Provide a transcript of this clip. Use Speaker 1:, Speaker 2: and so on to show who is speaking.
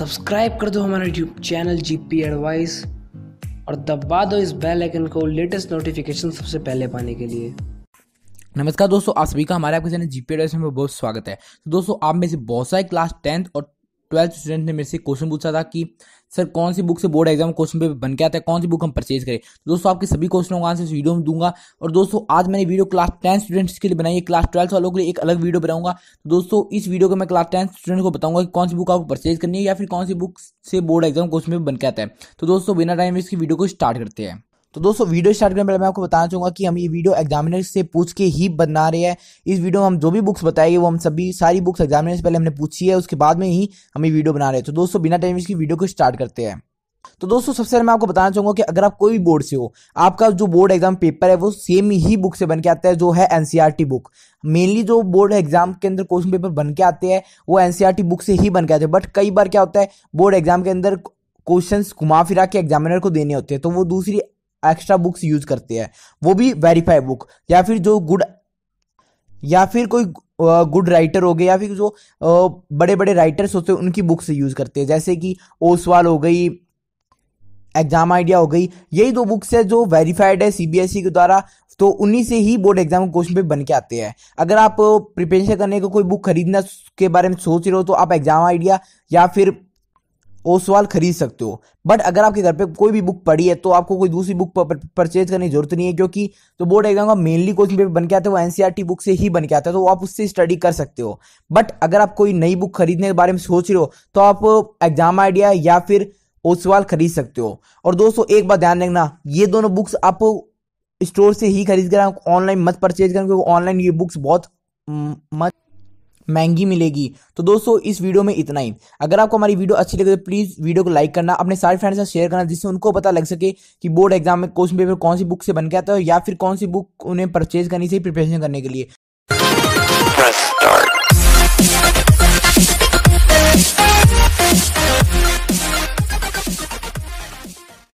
Speaker 1: Subscribe कर दो हमारा YouTube channel G P advice और दबा दो इस बेल आइकन को लेटेस्ट नोटिफिकेशन सबसे पहले पाने के लिए।
Speaker 2: नमस्कार दोस्तों, आप सभी का हमारे आपके चैनल जीपी एडवाइस में बहुत स्वागत है। तो दोस्तों, आप में से बहुत सारे क्लास टेंथ और ट्वेल्थ स्टूडेंट ने मेरे से क्वेश्चन पूछा था कि, सर, कौन सी बुक से बोर्ड एग्ज़ाम क्वेश्चन पेपर बन के आता है? कौन सी बुक हम परचेज करें? तो दोस्तों, आपके सभी क्वेश्चनों का आंसर इस वीडियो में दूँगा। और दोस्तों, आज मैंने वीडियो क्लास टेंथ स्टूडेंट्स के लिए बनाई है। क्लास ट्वेल्थ वालों के लिए एक अलग वीडियो बनाऊँगा। तो दोस्तों, इस वीडियो को मैं क्लास टेंथ स्टूडेंट को बताऊँगा कि कौन सी बुक आपको परचेज करनी है या फिर कौन सी बुक से बोर्ड एग्ज़ाम क्वेश्चन पेपर बन के आता है। तो दोस्तों, बिना टाइम इसकी वीडियो को स्टार्ट करते हैं। तो दोस्तों, वीडियो स्टार्ट करने पहले मैं आपको बताना चाहूँगा कि हम ये वीडियो एग्जामिनर से पूछ के ही बना रहे हैं। इस वीडियो में हम जो भी बुक्स बताएँगे, वो हम सभी, सारी बुक्स एग्जामिनर से पहले हमने पूछी है, उसके बाद में ही हम ये वीडियो बना रहे हैं। तो दोस्तों, बिना टाइम इसकी वीडियो को स्टार्ट करते हैं। तो दोस्तों, सबसे पहले मैं आपको बताना चाहूँगा कि अगर आप कोई भी बोर्ड से हो, आपका जो बोर्ड एग्ज़ाम पेपर है, वो सेम ही बुक से बन के आता है जो है एनसीईआरटी बुक मेनली जो बोर्ड एग्ज़ाम के अंदर क्वेश्चन पेपर बन के आते हैं, वो एनसीईआरटी बुक से ही बन के आते हैं। बट कई बार क्या होता है बोर्ड एग्ज़ाम के अंदर क्वेश्चंस घुमा फिरा के एग्जामिनर को देने होते हैं। तो वो दूसरी एक्स्ट्रा बुक्स यूज़ करते हैं। वो भी वेरीफाई बुक या फिर जो गुड या फिर कोई गुड राइटर हो गए, या फिर जो बड़े बड़े राइटर्स होते हैं, उनकी बुक्स यूज़ करते हैं। जैसे कि ओसवाल हो गई एग्ज़ाम आइडिया हो गई, यही दो बुक्स है जो वेरीफाइड है सीबीएसई के द्वारा तो उन्हीं से ही बोर्ड एग्ज़ाम क्वेश्चन पे बन के आते हैं। अगर आप प्रिपरेशन करने को कोई बुक खरीदना के बारे में सोच रहे हो तो आप एग्ज़ाम आइडिया या फिर ओसवाल खरीद सकते हो। बट अगर आपके घर पे कोई भी बुक पड़ी है तो आपको कोई दूसरी बुक परचेज करने की ज़रूरत नहीं है, क्योंकि जो बोर्ड एग्ज़ाम का मेनली क्वेश्चन पेपर बन के आता है, वो एनसीईआरटी बुक से ही बन के आता है तो आप उससे स्टडी कर सकते हो। बट अगर आप कोई नई बुक खरीदने के बारे में सोच रहे हो तो आप एग्ज़ाम आइडिया या फिर ओसवाल खरीद सकते हो। और दोस्तों, एक बात ध्यान रखना, ये दोनों बुक्स आप स्टोर से ही खरीद कर ऑनलाइन मत परचेज करें क्योंकि ऑनलाइन ये बुक्स बहुत मत महँगी मिलेगी। तो दोस्तों, इस वीडियो में इतना ही। अगर आपको हमारी वीडियो अच्छी लगे तो प्लीज़ वीडियो को लाइक करना, अपने सारे फ्रेंड्स से शेयर करना, जिससे उनको पता लग सके कि बोर्ड एग्ज़ाम में क्वेश्चन पेपर कौन सी बुक से बन के आता है, या फिर कौन सी बुक उन्हें परचेज करनी चाहिए प्रिपरेशन करने के लिए।